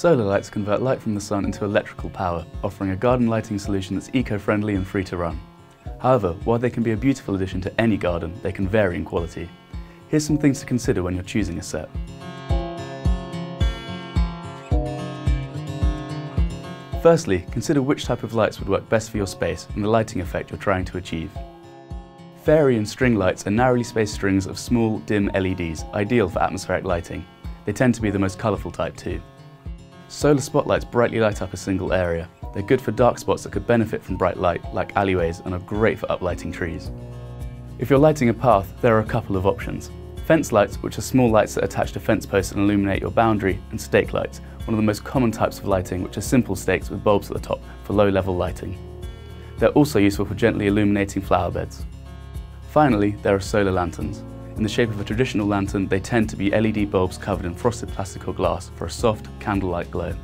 Solar lights convert light from the sun into electrical power, offering a garden lighting solution that's eco-friendly and free to run. However, while they can be a beautiful addition to any garden, they can vary in quality. Here's some things to consider when you're choosing a set. Firstly, consider which type of lights would work best for your space and the lighting effect you're trying to achieve. Fairy and string lights are narrowly spaced strings of small, dim LEDs, ideal for atmospheric lighting. They tend to be the most colourful type too. Solar spotlights brightly light up a single area. They're good for dark spots that could benefit from bright light, like alleyways, and are great for uplighting trees. If you're lighting a path, there are a couple of options. Fence lights, which are small lights that attach to fence posts and illuminate your boundary, and stake lights, one of the most common types of lighting, which are simple stakes with bulbs at the top for low-level lighting. They're also useful for gently illuminating flower beds. Finally, there are solar lanterns. In the shape of a traditional lantern, they tend to be LED bulbs covered in frosted plastic or glass for a soft, candle-like glow.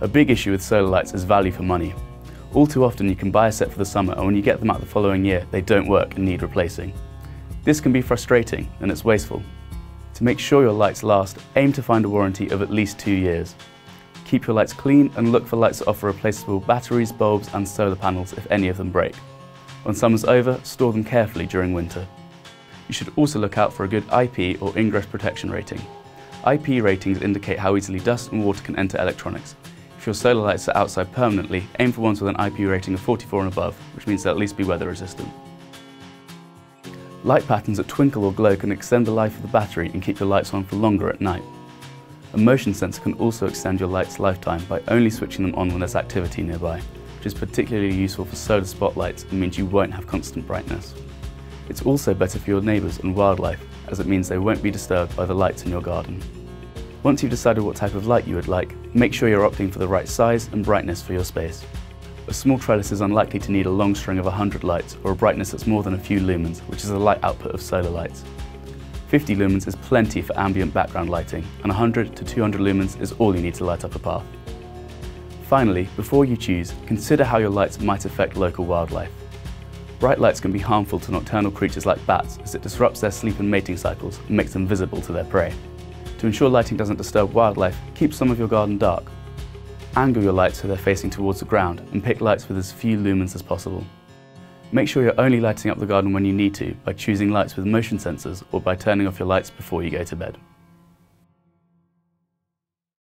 A big issue with solar lights is value for money. All too often you can buy a set for the summer and when you get them out the following year, they don't work and need replacing. This can be frustrating and it's wasteful. To make sure your lights last, aim to find a warranty of at least two years. Keep your lights clean and look for lights that offer replaceable batteries, bulbs and solar panels if any of them break. When summer's over, store them carefully during winter. You should also look out for a good IP or ingress protection rating. IP ratings indicate how easily dust and water can enter electronics. If your solar lights are outside permanently, aim for ones with an IP rating of 44 and above, which means they'll at least be weather resistant. Light patterns that twinkle or glow can extend the life of the battery and keep your lights on for longer at night. A motion sensor can also extend your light's lifetime by only switching them on when there's activity nearby, which is particularly useful for solar spotlights and means you won't have constant brightness. It's also better for your neighbours and wildlife, as it means they won't be disturbed by the lights in your garden. Once you've decided what type of light you would like, make sure you're opting for the right size and brightness for your space. A small trellis is unlikely to need a long string of 100 lights or a brightness that's more than a few lumens, which is the light output of solar lights. 50 lumens is plenty for ambient background lighting, and 100 to 200 lumens is all you need to light up a path. Finally, before you choose, consider how your lights might affect local wildlife. Bright lights can be harmful to nocturnal creatures like bats as it disrupts their sleep and mating cycles and makes them visible to their prey. To ensure lighting doesn't disturb wildlife, keep some of your garden dark. Angle your lights so they're facing towards the ground and pick lights with as few lumens as possible. Make sure you're only lighting up the garden when you need to by choosing lights with motion sensors or by turning off your lights before you go to bed.